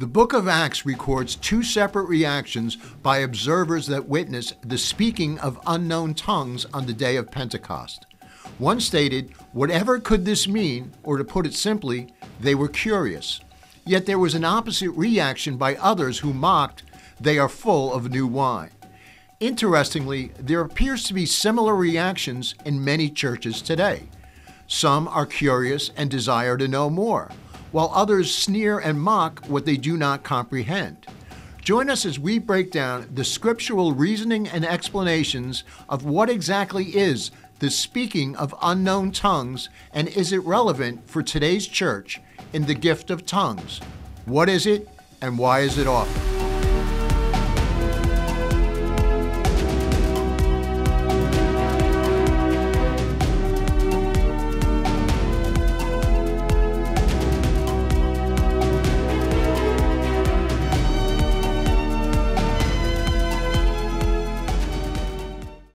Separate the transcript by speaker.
Speaker 1: The book of Acts records two separate reactions by observers that witnessed the speaking of unknown tongues on the day of Pentecost. One stated, Whatever could this mean? Or to put it simply, they were curious. Yet there was an opposite reaction by others who mocked, They are full of new wine. Interestingly, there appears to be similar reactions in many churches today. Some are curious and desire to know more while others sneer and mock what they do not comprehend. Join us as we break down the scriptural reasoning and explanations of what exactly is the speaking of unknown tongues and is it relevant for today's church in the gift of tongues? What is it and why is it offered?